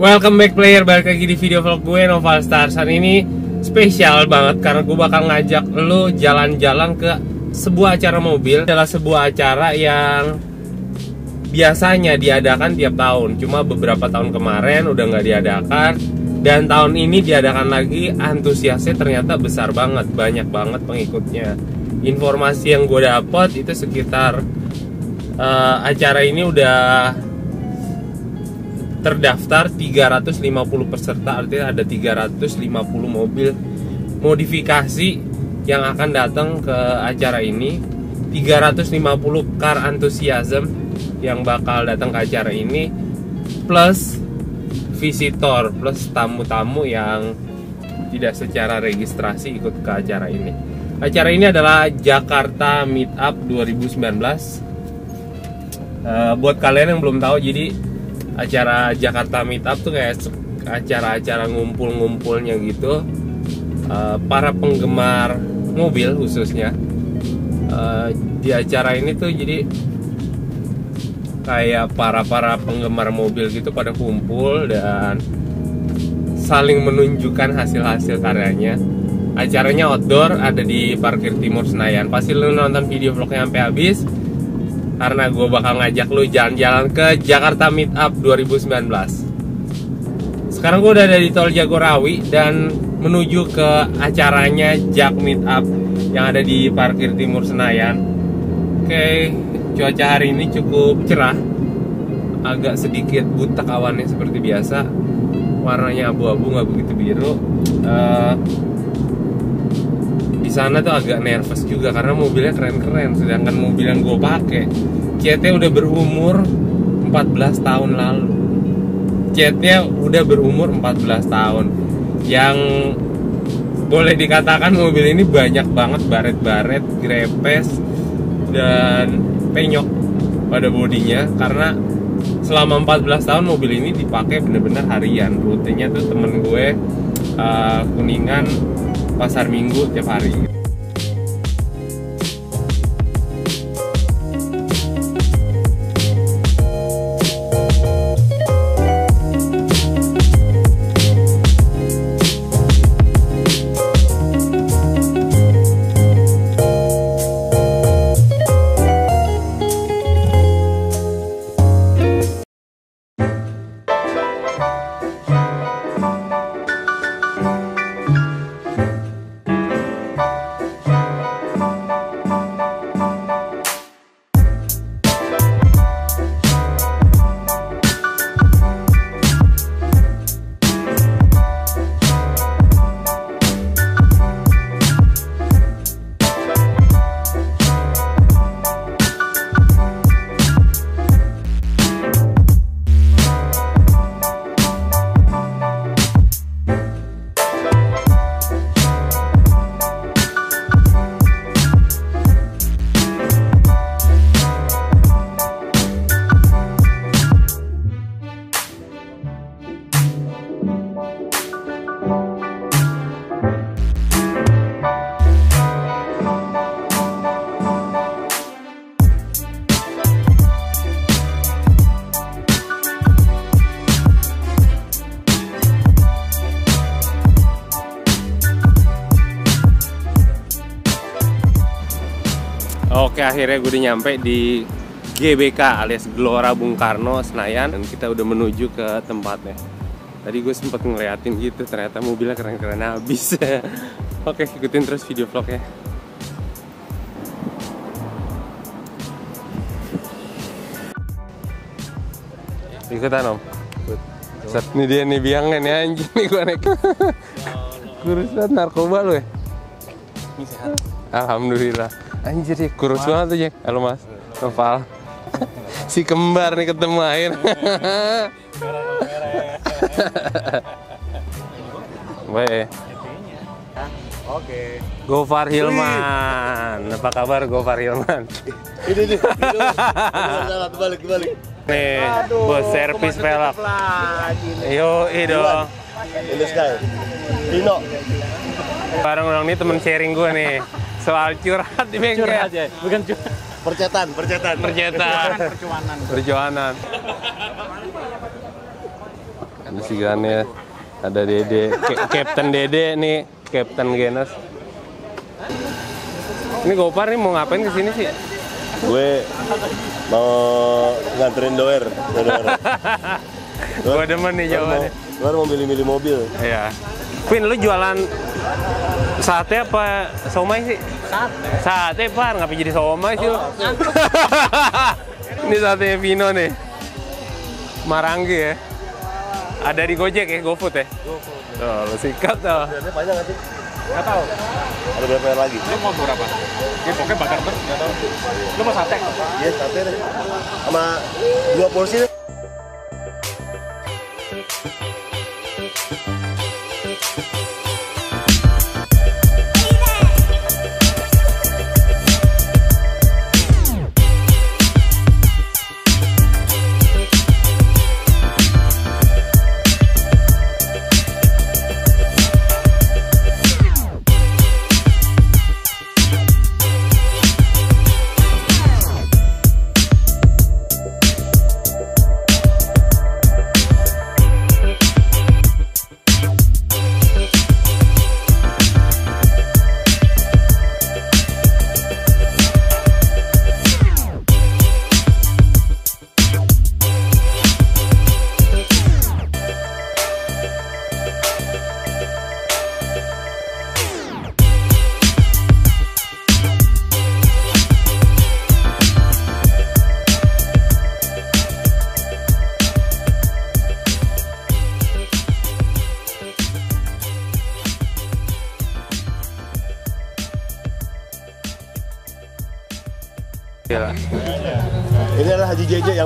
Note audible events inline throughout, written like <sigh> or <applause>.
Welcome back player, balik lagi di video vlog gue Noval Stars. Hari ini spesial banget karena gue bakal ngajak lo jalan-jalan ke sebuah acara mobil. Adalah sebuah acara yang biasanya diadakan tiap tahun. Cuma beberapa tahun kemarin udah nggak diadakan. Dan tahun ini diadakan lagi antusiasnya ternyata besar banget. Banyak banget pengikutnya. Informasi yang gue dapet itu sekitar uh, acara ini udah terdaftar 350 peserta artinya ada 350 mobil modifikasi yang akan datang ke acara ini. 350 car enthusiasm yang bakal datang ke acara ini plus visitor plus tamu-tamu yang tidak secara registrasi ikut ke acara ini. Acara ini adalah Jakarta Meetup 2019 uh, buat kalian yang belum tahu jadi acara Jakarta Meetup tuh kayak acara-acara ngumpul-ngumpulnya gitu. Uh, para penggemar mobil khususnya uh, di acara ini tuh jadi kayak para para penggemar mobil gitu pada kumpul dan saling menunjukkan hasil-hasil karyanya. Acaranya outdoor ada di parkir timur Senayan. Pasti lu nonton video vlognya sampai habis karena gue bakal ngajak lu jalan-jalan ke Jakarta Meetup 2019 sekarang gue udah ada di tol Jagorawi dan menuju ke acaranya Jak Meetup yang ada di parkir timur Senayan. Oke cuaca hari ini cukup cerah. Agak sedikit buta awannya seperti biasa. Warnanya abu-abu nggak begitu biru. Uh, di sana tuh agak nervous juga karena mobilnya keren-keren sedangkan mobil yang gue pakai catnya udah berumur 14 tahun lalu. Catnya udah berumur 14 tahun. Yang boleh dikatakan mobil ini banyak banget baret-baret grepes dan penyok pada bodinya. Karena selama 14 tahun mobil ini dipakai bener-bener harian. Rutenya tuh temen gue uh, kuningan pasar minggu tiap hari Oke akhirnya gue udah nyampe di GBK alias Gelora Bung Karno Senayan dan kita udah menuju ke tempatnya. Tadi gue sempet ngeliatin gitu ternyata mobilnya keren-keren habis. <laughs> Oke ikutin terus video vlognya. Ikutan om. Set nih dia nih biangnya nih anjing nih gue naik. <laughs> Kurus banget narkoba lu ya. Ini sehat. Alhamdulillah. Anjir ya kurus banget tuh ya. Halo Mas. Noval. <laughs> si kembar nih ketemu air. <laughs> Baik. Oke. Gofar Hilman. Apa kabar Gofar Hilman? Ini nih. Salah balik balik. Nih, bos servis velg. Yo, dong. Ini Sky. Dino. Bareng dong nih temen sharing gue nih. Soal curhat di bengkel. curhat ya bukan curhat Percetan, percetan. Percetan. percuanan Perjuangan. Besikannya ada Dede, Captain Dede nih, Captain Genos. Ini Gopar nih mau ngapain ke sini sih? Gue mau nganterin doer. doer. <laughs> Gua demen nih jawabannya. Luar mau milih-milih mobil. Iya. Vin, lu jualan sate apa somai sih? Sate. Sate, Par. Ngapa jadi somai sih lu? <laughs> Ini satenya Vino nih. Maranggi ya. Ada di Gojek ya, GoFood ya? GoFood. Tuh, lu sikat tuh. Berapa panjang nggak sih? Nggak tahu. Ada berapa lagi? Lu mau berapa? Ya pokoknya bakar terus, nggak tahu. Lu mau sate? Iya, sate deh. Sama dua porsi deh. Thank you.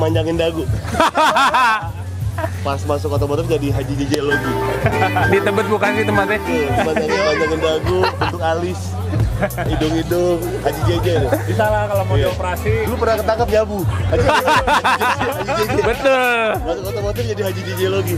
Manjangin dagu. <laughs> Pas masuk otomotif jadi Haji JJ lagi. Di Tebet bukan sih tempatnya? Tuh, manjangin, manjangin dagu, bentuk alis, hidung-hidung, Haji JJ. Bisa lah kalau mau Iya. dioperasi. Dulu pernah ketangkap nyabu. Haji, Haji JJ. Betul. Masuk otomotif jadi Haji JJ lagi.